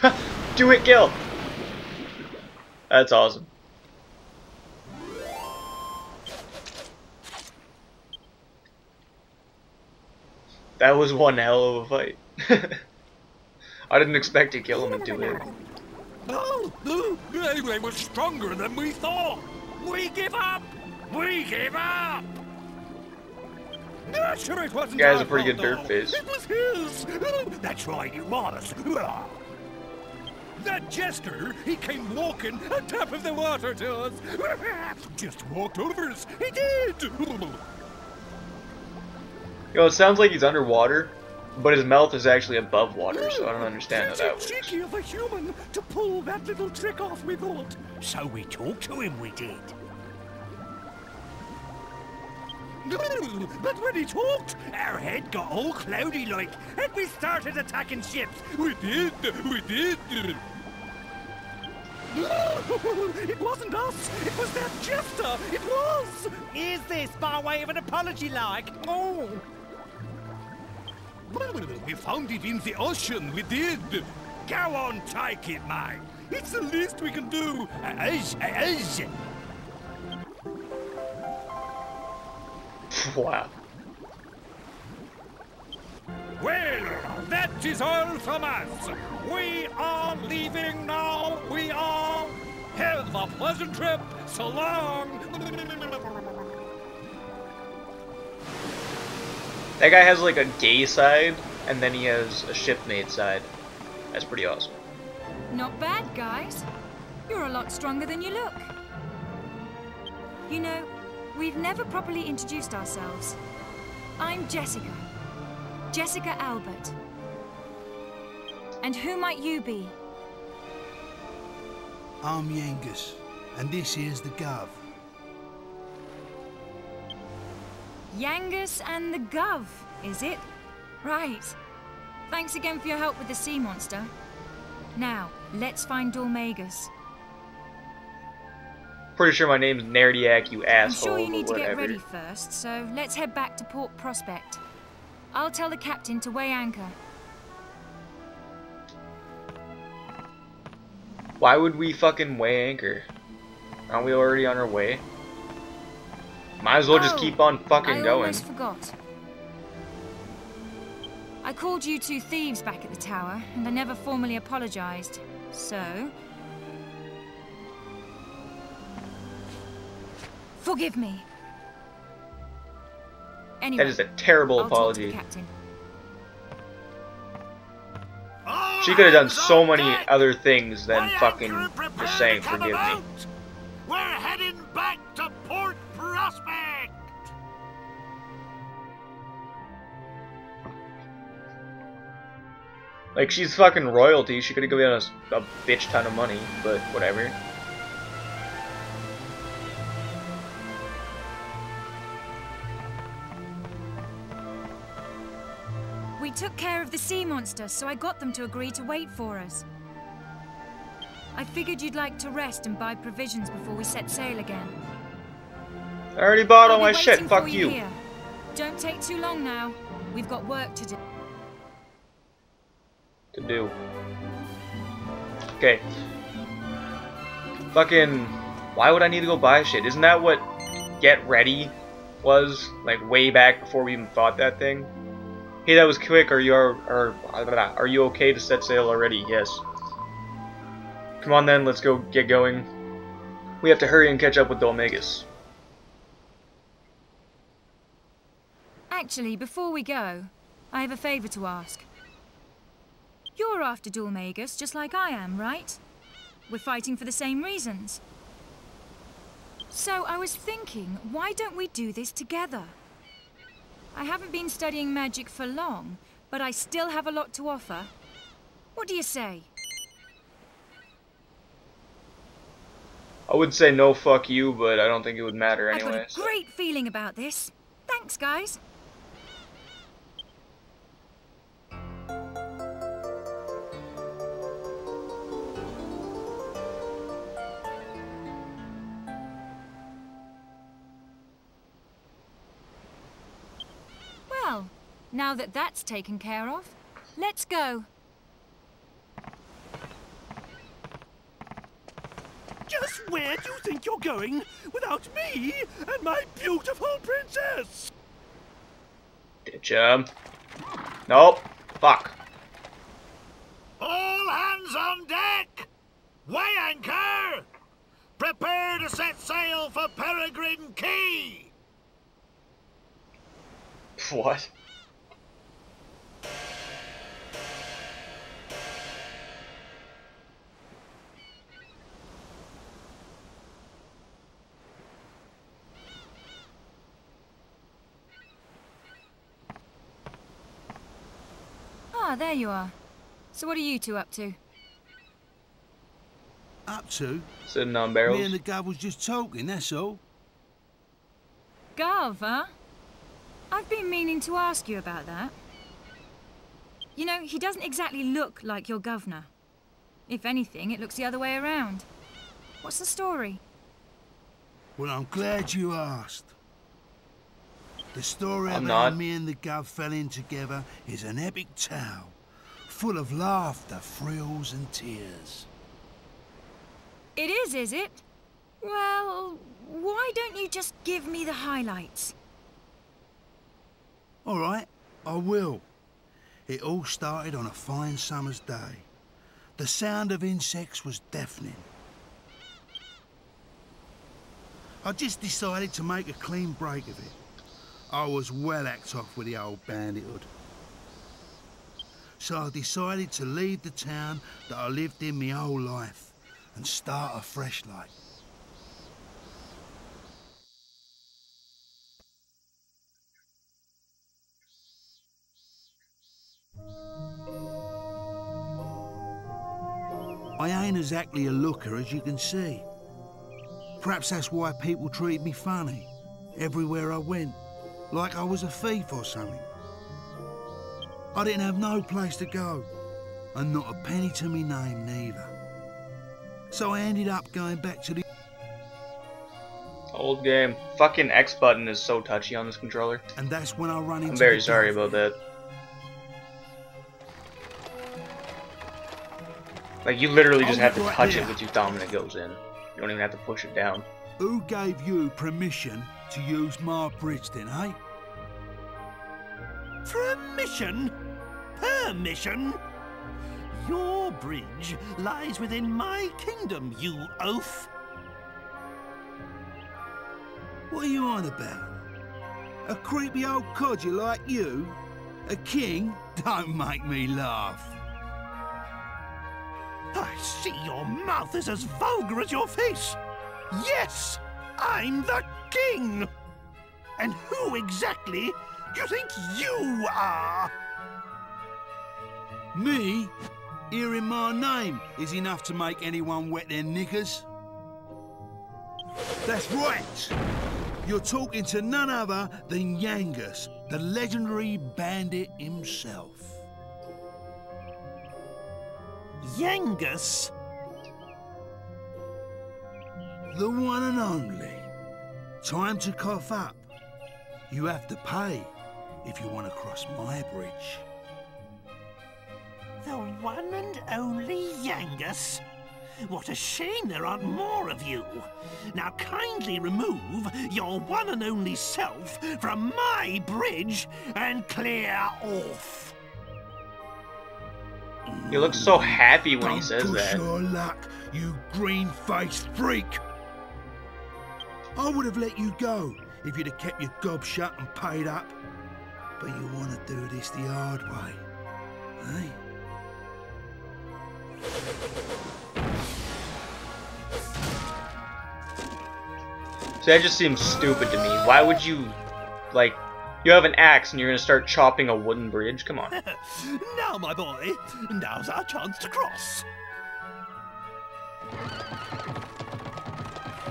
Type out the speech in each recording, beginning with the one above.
Do it, Gil! That's awesome. That was one hell of a fight. I didn't expect to kill him in two hits. Oh, oh, they were stronger than we thought. We give up. We give up. Ah, sure it wasn't Guy has our a pretty good dirt face. It was his. That's right, you modest. That jester, he came walking on top of the water to us. Just walked over us. He did. Yo, it sounds like he's underwater, but his mouth is actually above water, so I don't understand how that works. cheeky of a human to pull that little trick off, we thought. So we talked to him, we did. But when he talked, our head got all cloudy like, and we started attacking ships. We did, we did. It wasn't us, it was that jester, it was! Is this by way of an apology like? Oh! We found it in the ocean, we did. Go on, take it, mate. It's the least we can do. Us, us. wow. Well, that is all from us. We are leaving now. We are. Have a pleasant trip. So long. That guy has like a gay side, and then he has a shipmate side. That's pretty awesome. Not bad, guys. You're a lot stronger than you look. You know, we've never properly introduced ourselves. I'm Jessica. Jessica Albert. And who might you be? I'm Yangus, and this is the Guv. Yangus and the Guv, is it? Right. Thanks again for your help with the sea monster. Now, let's find Dhoulmagus. Pretty sure my name's NERDIAQ, you asshole. I'm sure you need to get ready first, so let's head back to Port Prospect. I'll tell the captain to weigh anchor. Why would we fucking weigh anchor? Aren't we already on our way? Might as well just Oh, keep on fucking I going. almost forgot. I called you two thieves back at the tower, and I never formally apologized. So... Forgive me. Anyway, That is a terrible I'll talk to the apology. captain. She could have done so many other things than fucking just saying forgive me. We're heading back to Port Prospect. Like she's fucking royalty. She could have given us a bitch ton of money, but whatever. Took care of the sea monster, so I got them to agree to wait for us. I figured you'd like to rest and buy provisions before we set sail again. I already bought all my shit. Fuck for you. Don't take too long now. We've got work to do. To do. Okay. Fucking. Why would I need to go buy shit? Isn't that what get ready was? Like way back before we even fought that thing? Hey, that was quick. Are you are are are you okay to set sail already? Yes. Come on then, let's go get going. We have to hurry and catch up with Dhoulmagus. Actually, before we go, I have a favor to ask. You're after Dhoulmagus, just like I am, right? We're fighting for the same reasons. So I was thinking, why don't we do this together? I haven't been studying magic for long, but I still have a lot to offer. What do you say? I would say no fuck you, but I don't think it would matter anyway. I've got a great feeling about this. Thanks, guys. Now that that's taken care of, let's go. Just where do you think you're going without me and my beautiful princess? Ditch him. Nope. Fuck. All hands on deck! Way anchor! Prepare to set sail for Peregrin Quay! What? Ah, there you are. So what are you two up to? Up to? Sitting on barrels. Me and the guy was just talking, that's all. Guv, huh? I've been meaning to ask you about that. You know, he doesn't exactly look like your governor. If anything, it looks the other way around. What's the story? Well, I'm glad you asked. The story I'm of how not. me and the Guv fell in together is an epic tale, full of laughter, thrills, and tears. It is, is it? Well, why don't you just give me the highlights? All right, I will. It all started on a fine summer's day. The sound of insects was deafening. I just decided to make a clean break of it. I was well act off with the old bandithood. So I decided to leave the town that I lived in my whole life and start afresh like. I ain't exactly a looker, as you can see. Perhaps that's why people treated me funny, everywhere I went, like I was a thief or something. I didn't have no place to go, and not a penny to me name neither. So I ended up going back to the Old game. Fucking X button is so touchy on this controller. and that's when I run into I'm very sorry about that. Like you literally just Oh, have to right touch there. it with your thumb and it goes in. You don't even have to push it down. Who gave you permission to use my bridge then, eh? Permission? Permission? Your bridge lies within my kingdom, you oaf. What are you on about? A creepy old codger like you? A king? Don't make me laugh. I see your mouth is as vulgar as your face. Yes, I'm the king. And who exactly do you think you are? Me? Hearing my name is enough to make anyone wet their knickers. That's right. You're talking to none other than Yangus, the legendary bandit himself. Yangus? The one and only. Time to cough up. You have to pay if you want to cross my bridge. The one and only Yangus? What a shame there aren't more of you. Now kindly remove your one and only self from my bridge and clear off. He looks so happy when Don't he says push that. your luck, you green-faced freak. I would have let you go if you'd have kept your gob shut and paid up. But you want to do this the hard way, eh? See, that just seems stupid to me. Why would you, like, you have an axe and you're gonna start chopping a wooden bridge? Come on. now, my boy, now's our chance to cross.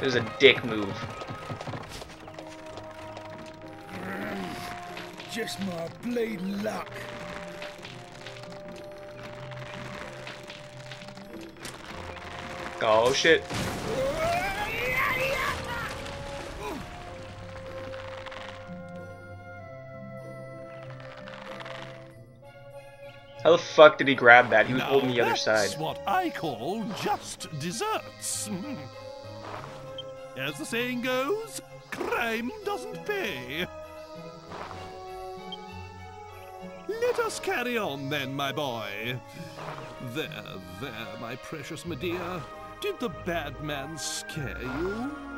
It is a dick move. Just my bleeding luck. Oh shit. How the fuck did he grab that? He was Now holding the other side. that's what I call just desserts. As the saying goes, crime doesn't pay. Let us carry on then, my boy. There, there, my precious Medea. Did the bad man scare you?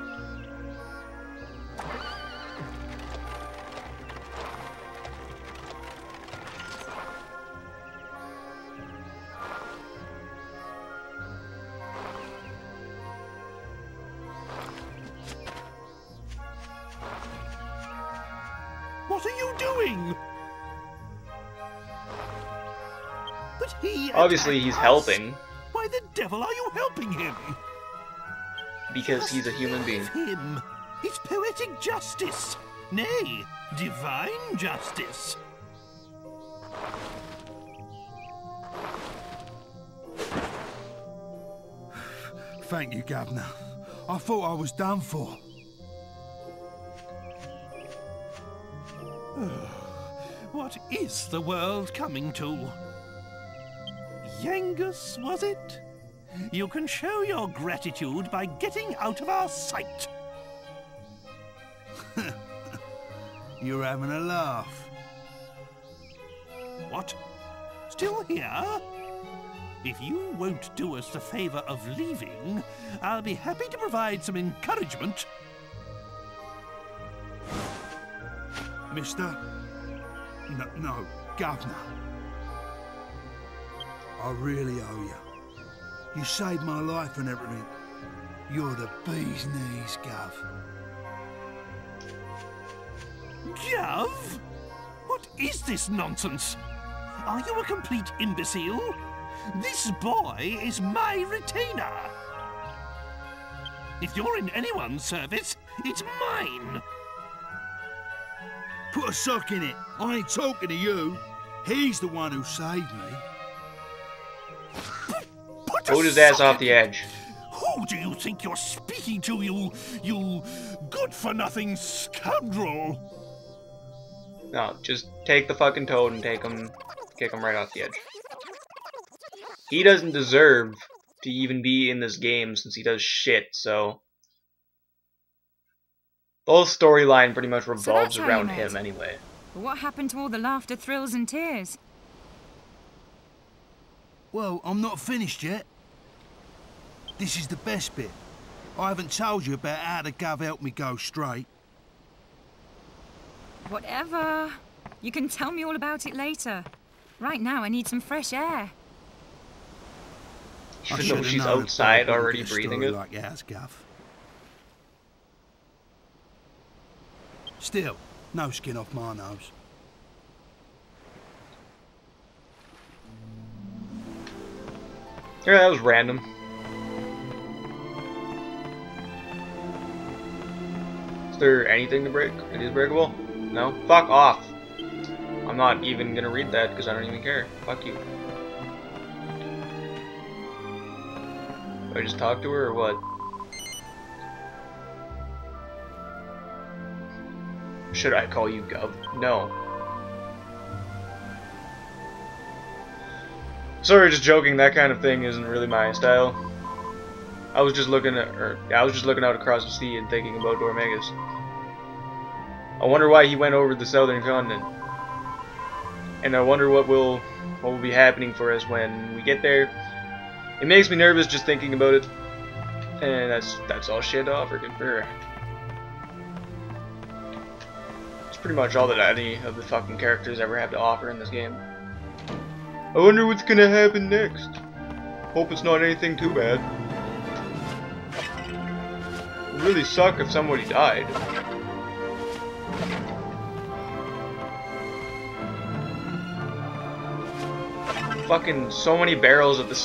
Doing? But he Obviously, he's us. helping Why the devil are you helping him? because he's a human being. Him. It's poetic justice. Nay, divine justice. Thank you, Governor. I thought I was done for. What is the world coming to? Yangus, was it? You can show your gratitude by getting out of our sight. You're having a laugh. What? Still here? If you won't do us the favor of leaving, I'll be happy to provide some encouragement. Mister? No, no, Governor. I really owe you. You saved my life and everything. You're the bee's knees, Guv. Guv? What is this nonsense? Are you a complete imbecile? This boy is my retainer. If you're in anyone's service, it's mine. Put a sock in it. I ain't talking to you. He's the one who saved me. Put his ass off the edge. Who do you think you're speaking to, you, you good-for-nothing scoundrel? No, just take the fucking toad and take him, kick him right off the edge. He doesn't deserve to even be in this game since he does shit, so... The whole storyline pretty much revolves that's how you around him anyway. But what happened to all the laughter, thrills, and tears? Well, I'm not finished yet. This is the best bit. I haven't told you about how the Guv helped me go straight. Whatever. You can tell me all about it later. Right now, I need some fresh air. I Even though should've she's outside already breathing it. like ours, Guv. Still, no skin off my nose. Yeah, that was random. Is there anything to break? It is breakable? No? Fuck off. I'm not even gonna read that because I don't even care. Fuck you. Do I just talk to her or what? Should I call you Guv? No. Sorry, just joking. That kind of thing isn't really my style. I was just looking at, or yeah, I was just looking out across the sea and thinking about Dhoulmagus. I wonder why he went over the southern continent, and I wonder what will, what will be happening for us when we get there. It makes me nervous just thinking about it, and that's that's all she had to offer. Pretty much all that any of the fucking characters ever have to offer in this game. I wonder what's gonna happen next. Hope it's not anything too bad. It would really suck if somebody died. Fucking so many barrels of this